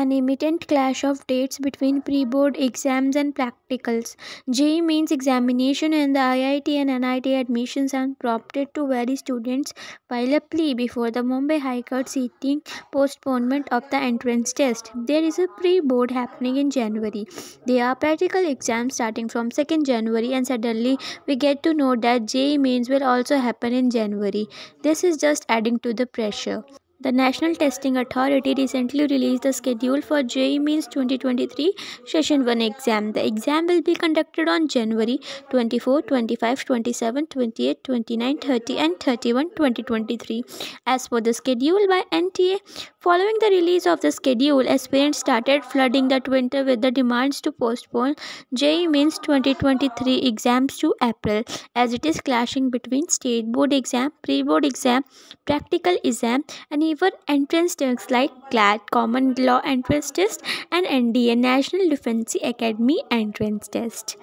an imminent clash of dates between pre-board exams and practicals. JEE Mains examination and the IIT and NIT admissions are prompted to vary students file a plea before the Mumbai High Court seeking postponement of the entrance test. There is a pre-board happening in January. There are practical exams starting from 2nd January and suddenly we get to know that JEE Mains will also happen in January. This is just adding to the pressure. The National Testing Authority recently released the schedule for JEE Mains 2023 Session 1 exam. The exam will be conducted on January 24, 25, 27, 28, 29, 30 and 31, 2023. As per the schedule by NTA, following the release of the schedule, aspirants started flooding the Twitter with the demands to postpone JEE Mains 2023 exams to April as it is clashing between state board exam, pre-board exam, practical exam and even entrance tests like CLAT, Common Law Entrance Test, and NDA National Defense Academy Entrance Test.